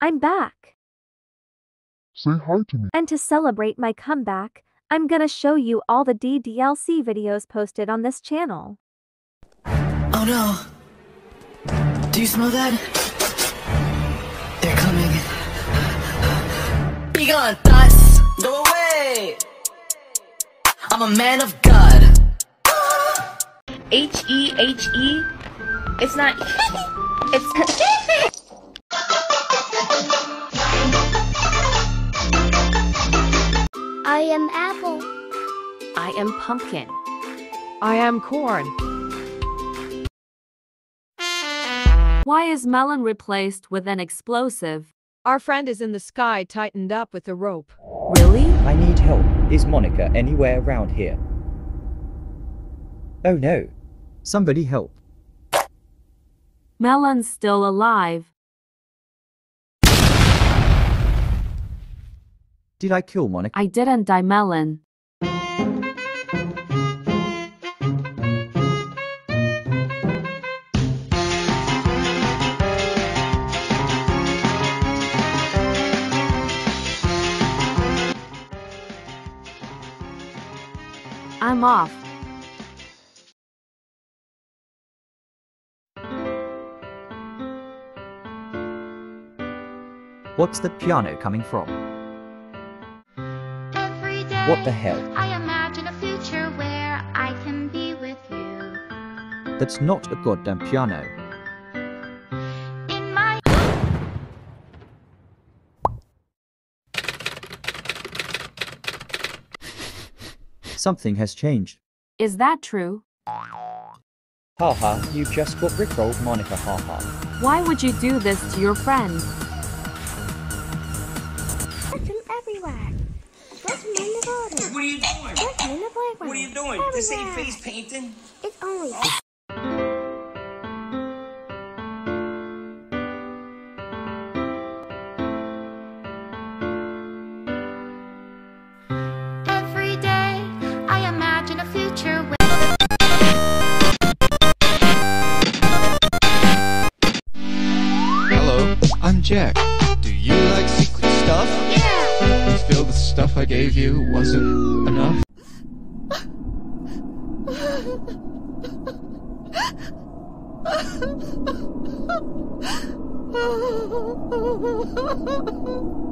I'm back. Say hi to me. And to celebrate my comeback, I'm gonna show you all the DDLC videos posted on this channel. Oh no. Do you smell that? They're coming. Be gone, thoughts. Go away. I'm a man of God. H E H E. It's not. It's. I am apple. I am pumpkin. I am corn. Why is melon replaced with an explosive? Our friend is in the sky tightened up with a rope. Really? I need help. Is Monika anywhere around here? Oh no. Somebody help. Melon's still alive. Did I kill Monika? I didn't die melon. I'm off. What's the piano coming from? Every day What the hell? I imagine a future where I can be with you. That's not a goddamn piano. In my Something has changed. Is that true? Haha, you just got rickrolled Monika haha. Why would you do this to your friend? What are you doing? Put them in the playground. What are you doing? This ain't face painting. It's only oh. Every day I imagine a future where Hello, I'm Jack. Do you like secret stuff? Feel the stuff I gave you wasn't enough?